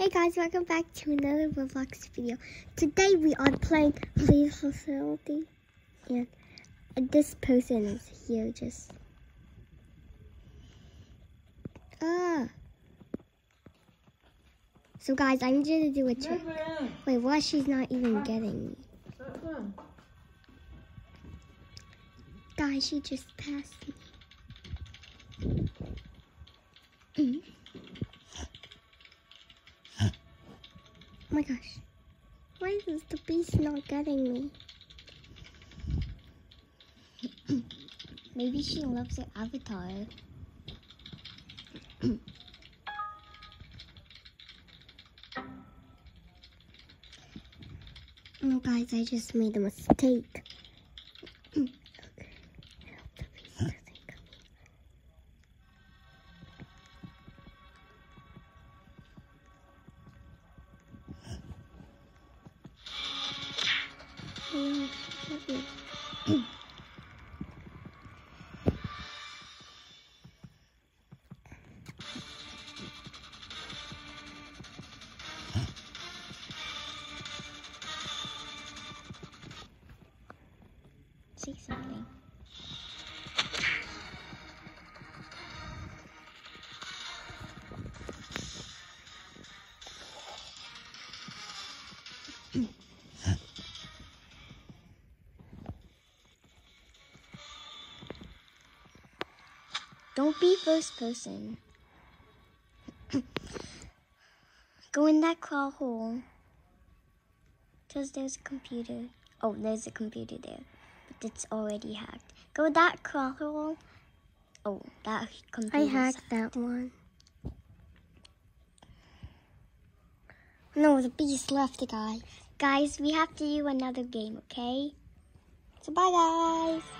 Hey guys, welcome back to another Roblox video. Today we are playing Flee the Facility and this person is here just... Ah! So guys, I'm gonna do a trick. Wait, what? She's not even getting me. Guys, she just passed me. My gosh. Why is the beast not getting me? Maybe she loves her avatar. oh guys, I just made a mistake. Say something. Don't be first person. Go in that claw hole. Because there's a computer. Oh, there's a computer there. But it's already hacked. Go that claw hole. Oh, that computer. I hacked that one. No, the beast left, guys. Guys, we have to do another game, okay? So bye, guys.